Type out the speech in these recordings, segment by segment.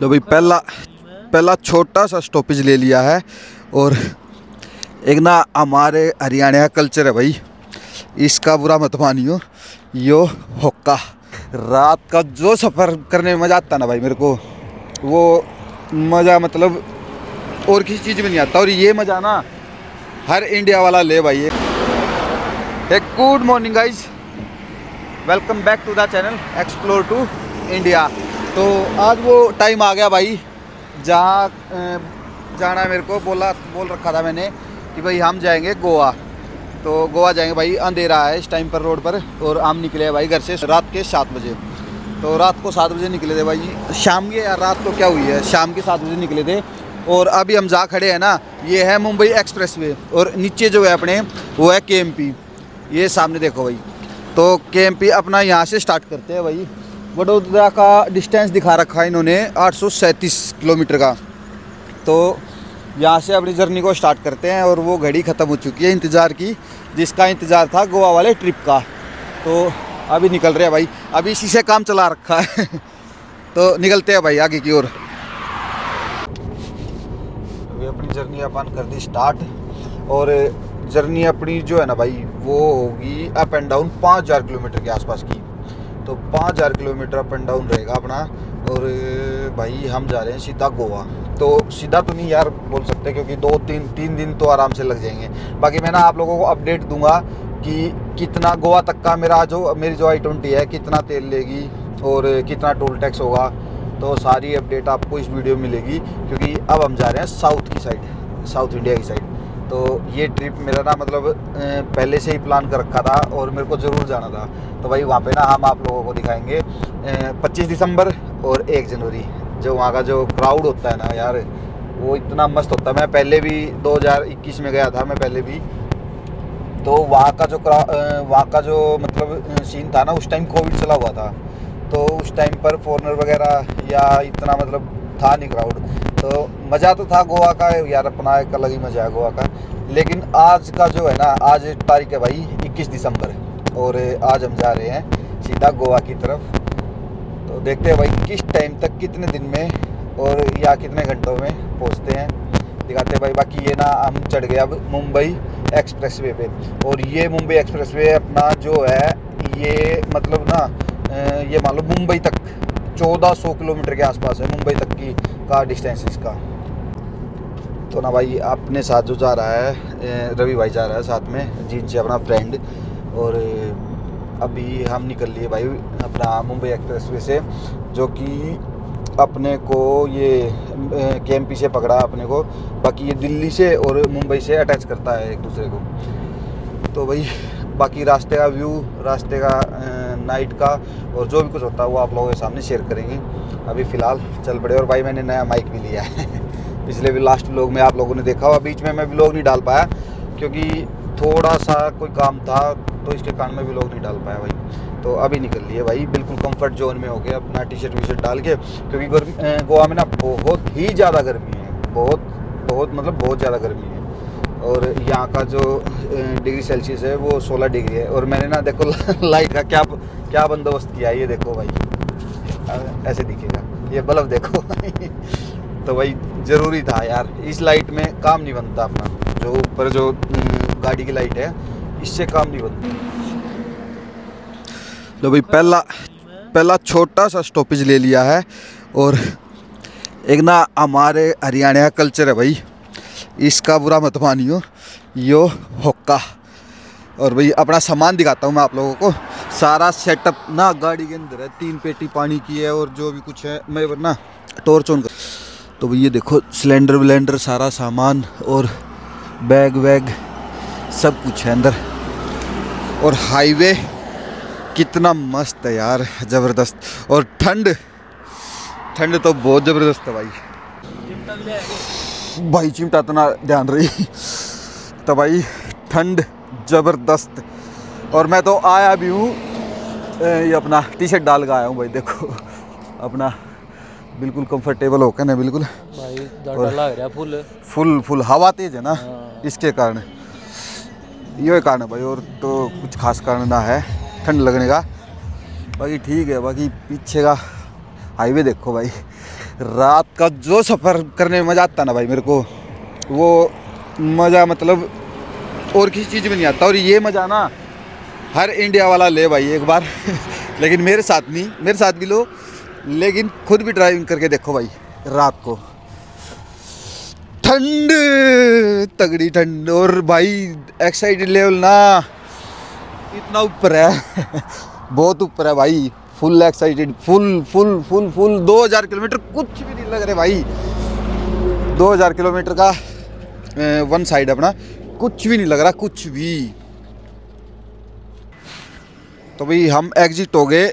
लो भाई, पहला पहला छोटा सा स्टॉपेज ले लिया है और एक ना हमारे हरियाणा का कल्चर है भाई। इसका बुरा मत मानियो। यो होक्का, रात का जो सफ़र करने में मज़ा आता ना भाई मेरे को, वो मज़ा मतलब और किसी चीज़ में नहीं आता। और ये मज़ा ना हर इंडिया वाला ले भाई। एक good morning guys welcome back to the channel explore to India तो आज वो टाइम आ गया भाई। जहाँ जाना है मेरे को, बोला, बोल रखा था मैंने कि भाई हम जाएँगे गोवा। तो गोवा जाएँगे भाई, अंधेरा है इस टाइम पर रोड पर, और हम निकले हैं भाई घर से रात के सात बजे। तो रात को सात बजे निकले थे भाई। शाम के, यार रात को क्या हुई है? शाम के सात बजे निकले थे, और अभी हम जा खड़े हैं ना, ये है मुंबई एक्सप्रेसवे और नीचे जो है अपने, वो है के ये सामने देखो भाई। तो के अपना यहाँ से स्टार्ट करते हैं भाई। वडोदरा का डिस्टेंस दिखा रखा है इन्होंने, आठ सौ सैंतीस किलोमीटर का। तो यहाँ से अपनी जर्नी को स्टार्ट करते हैं और वो घड़ी ख़त्म हो चुकी है इंतज़ार की, जिसका इंतज़ार था गोवा वाले ट्रिप का। तो अभी निकल रहे हैं भाई, अभी इसी से काम चला रखा है। तो निकलते हैं भाई आगे की ओर। अभी अपनी जर्नी अपन कर दी स्टार्ट और जर्नी अपनी जो है ना भाई, वो होगी अप एंड डाउन पाँच हज़ार किलोमीटर के आसपास की। तो पाँच हज़ार किलोमीटर अप एंड डाउन रहेगा अपना। और भाई, हम जा रहे हैं सीधा गोवा। तो सीधा तो नहीं यार, बोल सकते क्योंकि दो, तीन तीन दिन तो आराम से लग जाएँगे। बाकी मैं ना आप लोगों को अपडेट दूँगा कि कितना गोवा तक का मेरा जो, मेरी जो आई ट्वेंटी है, कितना तेल लेगी और कितना टोल टैक्स होगा। तो सारी अपडेट आपको इस वीडियो में मिलेगी, क्योंकि अब हम जा रहे हैं साउथ की साइड साउथ इंडिया की साइड तो ये ट्रिप मेरा ना मतलब पहले से ही प्लान कर रखा था और मेरे को ज़रूर जाना था। तो भाई वहाँ पे ना हम आप लोगों को दिखाएँगे पच्चीस दिसंबर और एक जनवरी। जो वहाँ का जो क्राउड होता है ना यार, वो इतना मस्त होता है। मैं पहले भी 2021 में गया था, मैं पहले भी। तो वहाँ का जो वहाँ का जो मतलब सीन था ना, उस टाइम कोविड चला हुआ था। तो उस टाइम पर फॉरनर वगैरह या इतना मतलब था नहीं क्राउड तो मज़ा तो था गोवा का, यार अपना एक अलग ही मज़ा है गोवा का। लेकिन आज का जो है ना, आज तारीख है भाई 21 दिसंबर और आज हम जा रहे हैं सीधा गोवा की तरफ़। तो देखते हैं भाई, किस टाइम तक, कितने दिन में और या कितने घंटों में पहुँचते हैं। दिखाते हैं भाई, बाकी ये ना, हम चढ़ गए अब मुंबई एक्सप्रेसवे पे। और ये मुंबई एक्सप्रेसवे अपना जो है, ये मतलब ना ये मान लो मुंबई तक। 1400 किलोमीटर के आसपास है, मुंबई तक की का डिस्टेंस इसका। तो ना भाई, अपने साथ जो जा रहा है रवि भाई जा रहा है साथ में जिनसे अपना फ्रेंड और अभी हम निकल लिए भाई अपना मुंबई एक्सप्रेसवे से, जो कि अपने को ये के से पकड़ा अपने को। बाकी ये दिल्ली से और मुंबई से अटैच करता है एक दूसरे को। तो भाई, बाकी रास्ते का व्यू रास्ते का नाइट का और जो भी कुछ होता है वो आप लोगों के सामने शेयर करेंगे। अभी फ़िलहाल चल पड़े और भाई मैंने नया माइक भी लिया है। पिछले भी लास्ट व्लॉग में आप लोगों ने देखा हुआ बीच में मैं व्लॉग नहीं डाल पाया क्योंकि थोड़ा सा कोई काम था तो इसके कारण मैं व्लॉग नहीं डाल पाया भाई। तो अभी निकल लिए भाई, बिल्कुल कंफर्ट जोन में हो गया अपना टी शर्ट वी शर्ट डाल के, क्योंकि गर्मी गोवा में ना बहुत ही ज़्यादा गर्मी है। बहुत बहुत मतलब बहुत ज़्यादा गर्मी है। और यहाँ का जो डिग्री सेल्सियस है वो 16 डिग्री है। और मैंने ना देखो, लाइट का क्या क्या बंदोबस्त किया? ये देखो भाई। ऐसे दिखेगा। ये बल्ब देखो तो भाई, ज़रूरी था यार। इस लाइट में काम नहीं बनता अपना। जो ऊपर जो गाड़ी की लाइट है, इससे काम नहीं बनता। लो भाई, पहला पहला छोटा सा स्टॉपेज ले लिया है। और एक ना हमारे हरियाणा कल्चर है भाई। इसका बुरा मत मानियो। यो हुक्का। और भाई, अपना सामान दिखाता हूँ मैं आप लोगों को। सारा सेटअप ना, गाड़ी के अंदर है, तीन पेटी पानी की है और जो भी कुछ है, मैं वरना टॉर्च ऑन कर तो ये देखो सिलेंडर विलेंडर, सारा सामान और बैग वैग सब कुछ है अंदर। और हाईवे कितना मस्त है यार, ज़बरदस्त। और ठंड ठंड तो बहुत ज़बरदस्त है भाई। भाई चिमटा तो ना ध्यान रही। तो भाई ठंड ज़बरदस्त। और मैं तो आया भी हूँ ये अपना टी शर्ट डाल के आया हूँ भाई देखो। अपना बिल्कुल कंफर्टेबल होकर ना बिल्कुल। भाई लग रहा फुल। फुल फुल हवा तेज है ना हाँ। इसके कारण। ये कारण है भाई और तो कुछ खास कारण ना है ठंड लगने का। बाकी ठीक है बाकी पीछे का हाईवे देखो भाई। रात का जो सफ़र करने में मज़ा आता ना भाई मेरे को वो मज़ा मतलब और किसी चीज़ में नहीं आता। और ये मज़ा ना हर इंडिया वाला ले भाई, एक बार। लेकिन मेरे साथ नहीं, मेरे साथ भी लो। लेकिन खुद भी ड्राइविंग करके देखो भाई, रात को। ठंड, तगड़ी ठंड, और भाई एक्साइटेड लेवल ना। इतना ऊपर है। बहुत ऊपर है भाई full excited full full full full 2000 kilometre कुछ भी नहीं लग रहे भाई। 2000 किलोमीटर का वन साइड अपना। कुछ भी नहीं लग रहा, कुछ भी। तो भाई हम एग्जिट हो गए।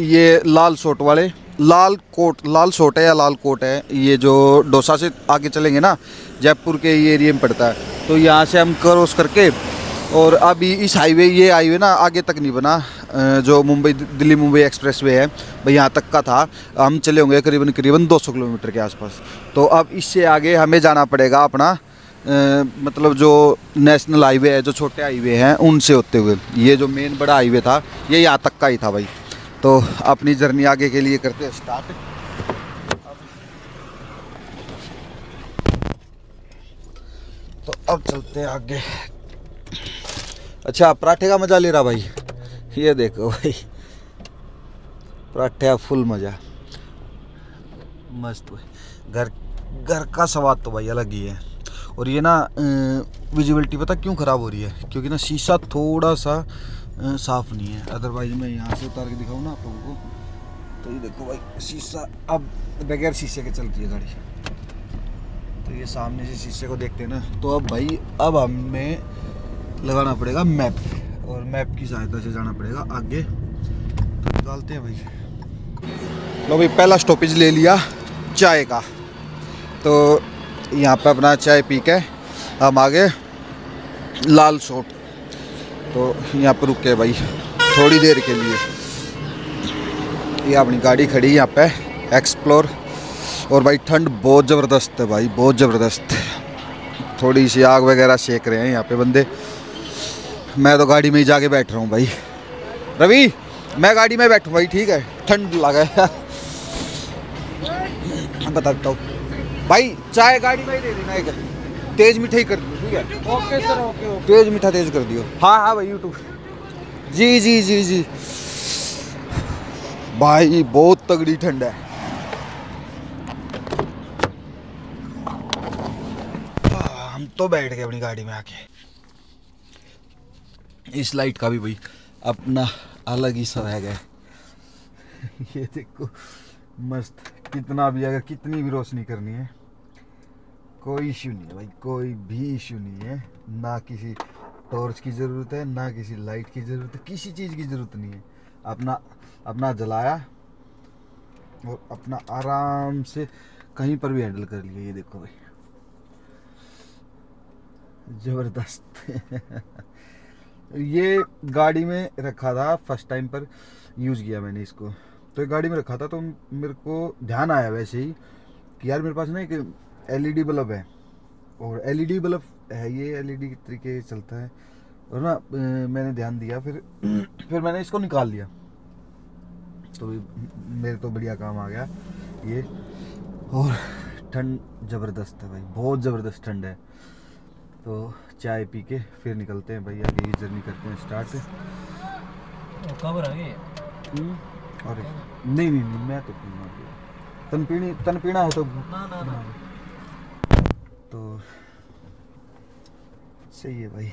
ये लाल सोट वाले। लाल कोट लाल सोट है या लाल कोट है? ये जो डोसा से आगे चलेंगे ना, जयपुर के ये एरिए में पड़ता है। तो यहाँ से हम क्रॉस करके, और अभी इस हाईवे ये हाईवे ना आगे तक नहीं बना। जो मुंबई, दिल्ली मुंबई एक्सप्रेस वे है, भाई यहाँ तक का था। हम चले होंगे करीबन करीबन 200 किलोमीटर के आसपास। तो अब इससे आगे हमें जाना पड़ेगा अपना मतलब जो नेशनल हाईवे है, जो छोटे हाईवे हैं, उनसे होते हुए। ये जो मेन बड़ा हाईवे था, ये यहाँ तक का ही था भाई। तो अपनी जर्नी आगे के लिए करते हैं स्टार्ट तो अब चलते हैं आगे। अच्छा पराठे का मज़ा ले रहा भाई। ये देखो भाई। पराठे का फुल मज़ा। मस्त भाई। घर घर का स्वाद तो भाई अलग ही है। और ये ना विजिबिलिटी पता क्यों ख़राब हो रही है? क्योंकि ना शीशा थोड़ा सा साफ़ नहीं है। अदरवाइज़ मैं यहाँ से उतार के दिखाऊँ ना आप लोगों को। तो ये देखो भाई, शीशा अब बगैर शीशे के चलती है गाड़ी। तो ये सामने से शीशे को देखते हैं ना। तो अब भाई, अब हमें लगाना पड़ेगा मैप और मैप की सहायता से जाना पड़ेगा आगे। तो निकालते हैं भाई। लो भाई, पहला स्टॉपेज ले लिया, चाय का। तो यहाँ पे अपना चाय पी के हम आगे लाल सोट तो यहाँ पर रुके भाई, थोड़ी देर के लिए। ये अपनी गाड़ी खड़ी यहाँ पे एक्सप्लोर और भाई, ठंड बहुत ज़बरदस्त है भाई, बहुत ज़बरदस्त। थोड़ी सी आग वगैरह सेक रहे हैं यहाँ पे बंदे। मैं तो गाड़ी में ही जाके बैठ रहा हूँ भाई। रवि, मैं गाड़ी में बैठूँ भाई, ठीक है? ठंड लगा है। बताता हूँ भाई चाय गाड़ी में ही दे देना एक। तेज मिठाई कर दियो ठीक है? Okay sir okay okay. तेज मीठा तेज कर दियो। हाँ हाँ भाई यूट्यूब जी जी जी जी। भाई बहुत तगड़ी ठंड है। हम तो बैठ गए अपनी गाड़ी में आके। इस लाइट का भी भाई अपना अलग ही स्वैग है। ये देखो मस्त। कितना भी, अगर कितनी भी रोशनी करनी है, कोई इशू नहीं है भाई, कोई भी इशू नहीं है। ना किसी टॉर्च की ज़रूरत है, ना किसी लाइट की ज़रूरत है, किसी चीज़ की ज़रूरत नहीं है। अपना अपना जलाया और अपना आराम से कहीं पर भी हैंडल कर लिया, ये देखो भाई। ज़बरदस्त। ये गाड़ी में रखा था फ़र्स्ट टाइम पर यूज़ किया मैंने इसको। तो एक गाड़ी में रखा था तो मेरे को ध्यान आया वैसे ही कि यार मेरे पास ना एक एलईडी बल्ब है और एलईडी बल्ब है ये एलईडी के तरीके चलता है। और ना मैंने ध्यान दिया फिर फिर मैंने इसको निकाल लिया। तो मेरे तो बढ़िया काम आ गया ये। और ठंड ज़बरदस्त है भाई बहुत ज़बरदस्त ठंड है। तो चाय पी के फिर निकलते हैं भाई आगे ये जर्नी करते हैं स्टार्ट। कब हम्म, और नहीं नहीं नहीं मैं तो पीना तनपीणी तनपीना है तो ना ना ना। तो सही है भाई।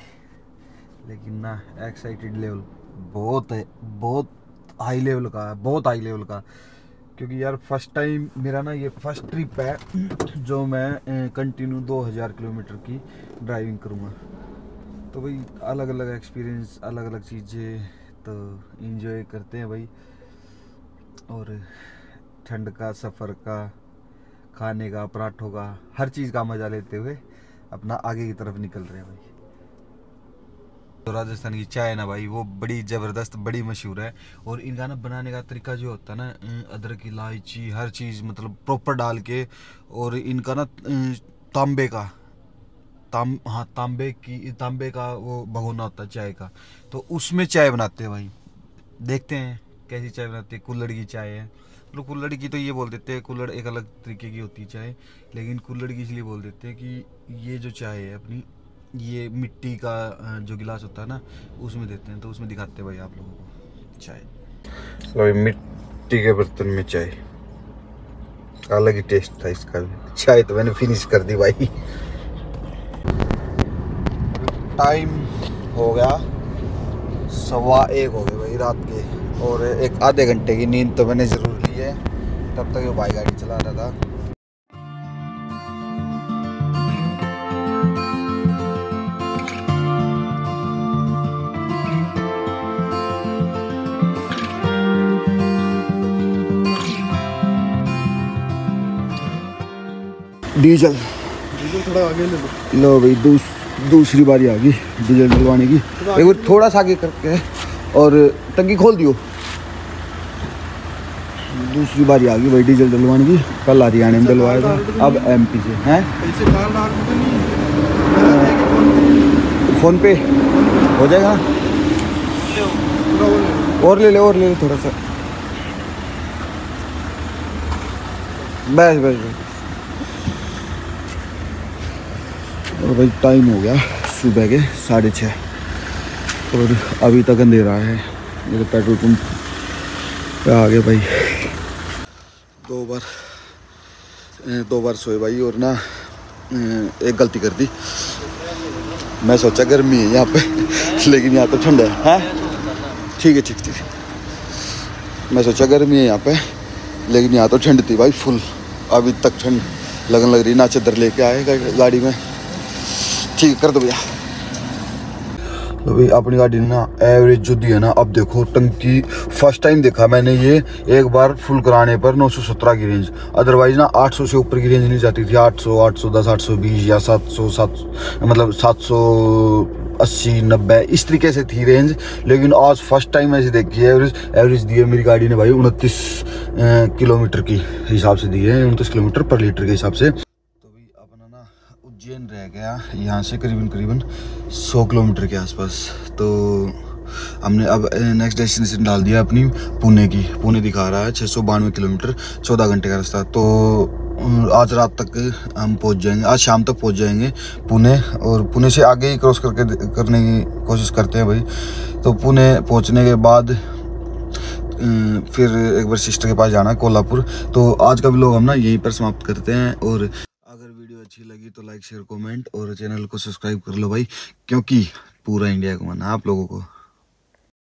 लेकिन ना एक्साइटेड लेवल बहुत है बहुत हाई लेवल का है बहुत हाई लेवल का। क्योंकि यार फ़र्स्ट टाइम मेरा ना ये फ़र्स्ट ट्रिप है जो मैं कंटिन्यू 2000 किलोमीटर की ड्राइविंग करूँगा। तो भाई अलग अलग एक्सपीरियंस अलग अलग चीज़ें तो इन्जॉय करते हैं भाई। और ठंड का, सफ़र का, खाने का, पराठों का, हर चीज़ का मज़ा लेते हुए अपना आगे की तरफ़ निकल रहे हैं भाई। तो राजस्थान की चाय ना भाई, वो बड़ी ज़बरदस्त, बड़ी मशहूर है। और इनका ना बनाने का तरीका जो होता है ना अदरक, इलायची, हर चीज़ मतलब प्रॉपर डाल के, और इनका ना तांबे का, ताम हाँ तांबे की, तांबे का वो भगोना होता है चाय का। तो उसमें चाय बनाते हैं भाई। देखते हैं। कैसी चाय बनाते हैं? कुल्लड़ की चाय है। लोग कुल्हड़ की तो ये बोल देते हैं, कुल्हड़ एक अलग तरीके की होती है चाय, लेकिन कुल्हड़ की इसलिए बोल देते हैं कि ये जो चाय है अपनी, ये मिट्टी का जो गिलास होता है ना, उसमें देते हैं तो उसमें दिखाते हैं भाई आप लोगों को, चाय। भाई मिट्टी के बर्तन में चाय। अलग ही टेस्ट था इसका। चाय तो मैंने फिनिश कर दी भाई। टाइम हो गया, सवा एक हो गए भाई, रात के। और एक आधे घंटे की नींद तो मैंने ज़रूर ली है। तब तक वो भाई गाड़ी चला रहा था। डीजल। डीजल थोड़ा आगे ले लो। लो भाई दूस, दूसरी बारी आ गई डीजल डलवाने की। एक बार थोड़ा सा आगे करके और टंकी खोल दियो। दूसरी बारी आ गई भाई डीजल डलवाने की। कल हरियाणा में डलवाया था। अब एमपी से हैं? नहीं फ़ोन पे? हो जाएगा। और ले ले और ले ले थोड़ा सा। बस बस बस। और भाई टाइम हो गया सुबह के साढ़े छः और अभी तक अंधेरा है। मेरे पेट्रोल पंप पे आ गए भाई। दो बार दो बार सोए भाई और ना एक गलती कर दी। मैं सोचा गर्मी है यहाँ पे, लेकिन यहाँ तो ठंडा है, हैं? ठीक है, ठीक ठीक। मैं सोचा गर्मी है यहाँ पे, लेकिन यहाँ तो ठंड थी भाई, फुल। अभी तक ठंड लगन लग रही ना चादर लेके आए गाड़ी में। ठीक है कर दो भैया। तो भाई, अपनी गाड़ी ना एवरेज जो दी है ना, अब देखो, टंकी फ़र्स्ट टाइम देखा मैंने ये, एक बार फुल कराने पर 917 की रेंज अदरवाइज़ ना 800 से ऊपर की रेंज नहीं जाती थी। 800 810 820 या 700 7 मतलब 780 90 इस तरीके से थी रेंज लेकिन आज फ़र्स्ट टाइम ऐसे देखी है एवरेज एवरेज दी है मेरी गाड़ी ने भाई, उनतीस किलोमीटर की हिसाब से दी है, उनतीस किलोमीटर पर लीटर के हिसाब से। उज्जैन रह गया यहाँ से करीबन करीबन 100 किलोमीटर के आसपास। तो हमने अब नेक्स्ट डेस्टिनेशन डाल दिया अपनी पुणे की। पुणे दिखा रहा है छः सौ बानवे किलोमीटर, चौदह घंटे का रास्ता। तो आज रात तक हम पहुँच जाएँगे, आज शाम तक पहुँच जाएँगे पुणे और पुणे से आगे ही क्रॉस करके करने की कोशिश करते हैं भाई। तो पुणे पहुँचने के बाद फिर एक बार सिस्टर के पास जाना है कोल्हापुर। तो आज का भी लोग हम ना यहीं पर समाप्त करते हैं और अच्छी लगी तो लाइक शेयर कमेंट और चैनल को सब्सक्राइब कर लो भाई, क्योंकि पूरा इंडिया को मना आप लोगों को।